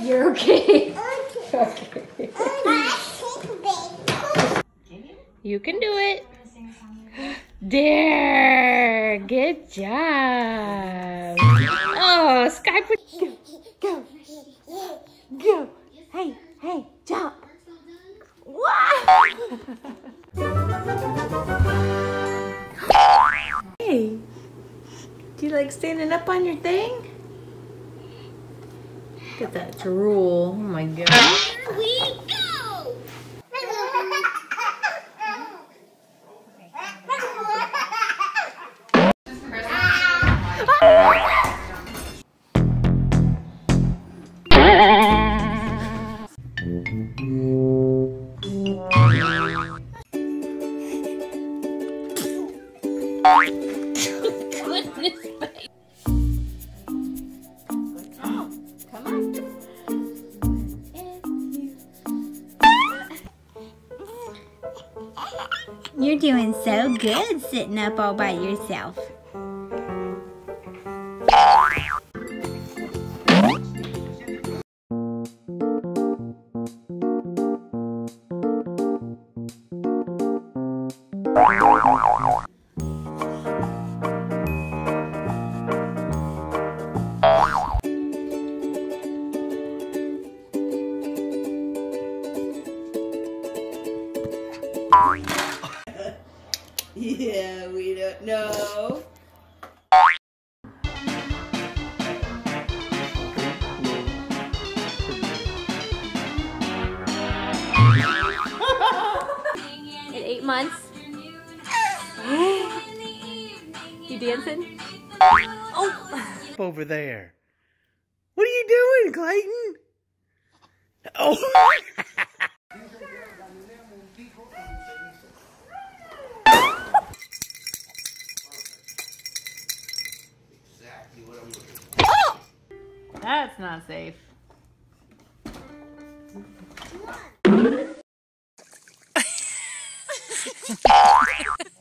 You're okay. okay. You can do it. There. Good job. Oh, Sky, put go, go, go. Hey, hey, jump. Wow. hey, do you like standing up on your thing? Look at that drool. Oh my god. Here we go! You're doing so good sitting up all by yourself. Yeah, we don't know. At eight months. you dancing? Oh. over there. What are you doing, Clayton? Oh. That's not safe.